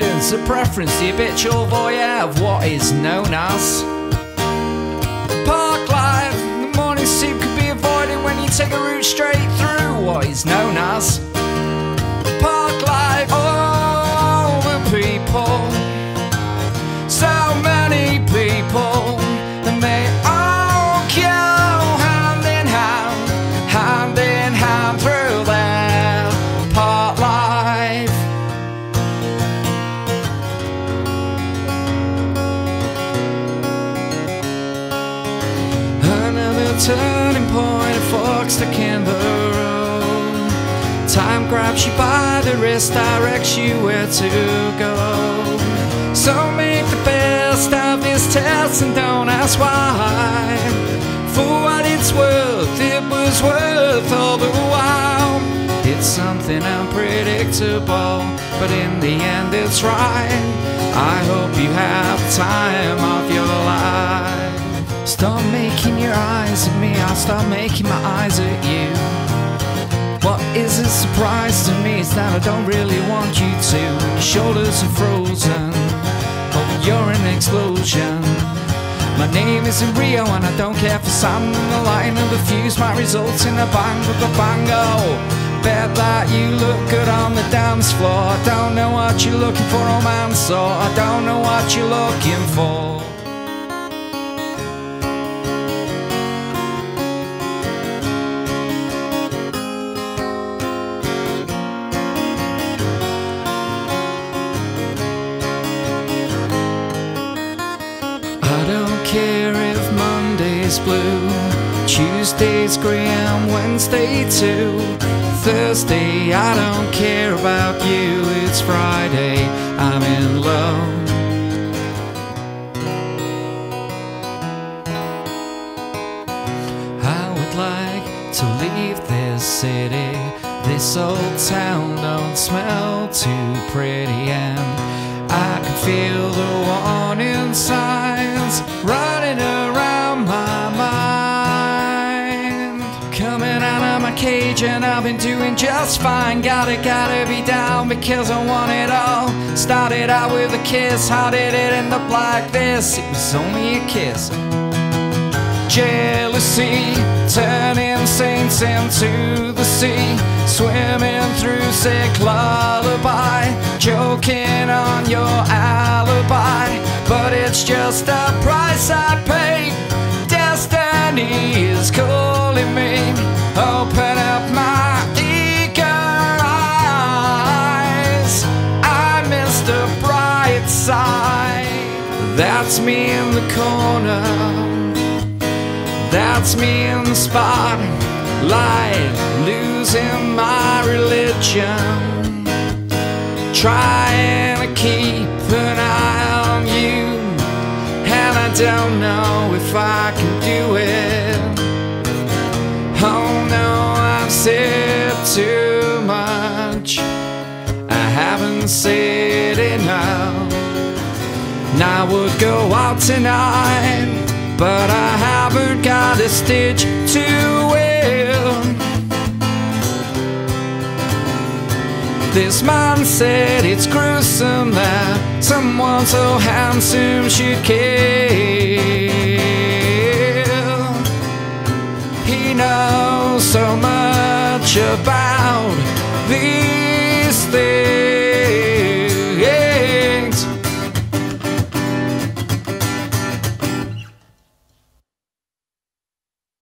sense of preference, the habitual voyeur of what is known as park life. The morning sleep could be avoided when you take a route straight through what is known as turning point, it forks the Canberra road. Time grabs you by the wrist, directs you where to go. So make the best of this test and don't ask why. For what it's worth, it was worth all the while. It's something unpredictable, but in the end it's right. I hope you have time of your life. Stop making your eyes at me, I'll start making my eyes at you. What is a surprise to me is that I don't really want you to. Your shoulders are frozen, but you're an explosion. My name isn't Rio and I don't care for sand and the line of the fuse might result in a bang of a bango. Bet that you look good on the dance floor. I don't know what you're looking for, romance, or I don't know what you're looking for. I don't care if Monday's blue, Tuesday's grey and Wednesday too. Thursday, I don't care about you, it's Friday, I'm in love. I would like to leave this city. This old town don't smell too pretty, and I can feel the warning running around my mind. Coming out of my cage, and I've been doing just fine. Gotta, gotta be down because I want it all. Started out with a kiss, how did it end up like this? It was only a kiss jealousy, turning saints into the sea, swimming through sick lullaby, joking on your but it's just a price I pay. Destiny is calling me, open up my eager eyes. I missed a bright side. That's me in the corner. That's me in the spotlight, losing my religion. Trying don't know if I can do it. Oh no, I've said too much. I haven't said enough. And I would go out tonight, but I haven't got a stitch to wear. This man said it's gruesome that someone so handsome should kill. He knows so much about these things.